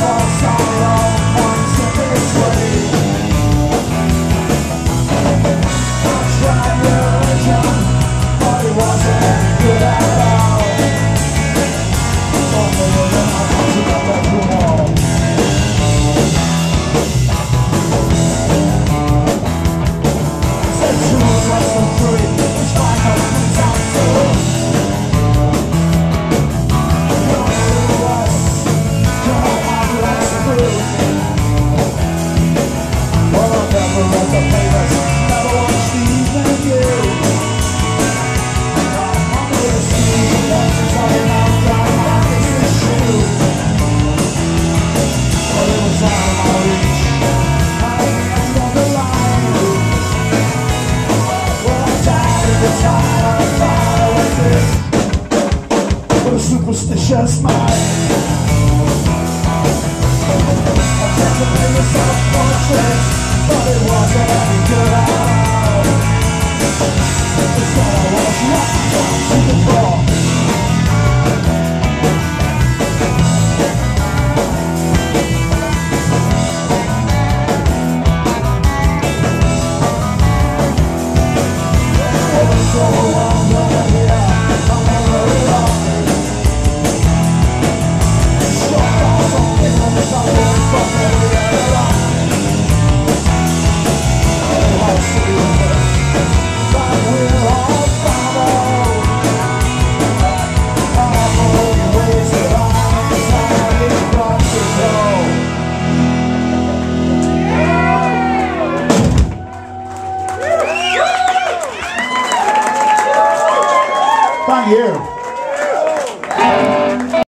lost just mine You.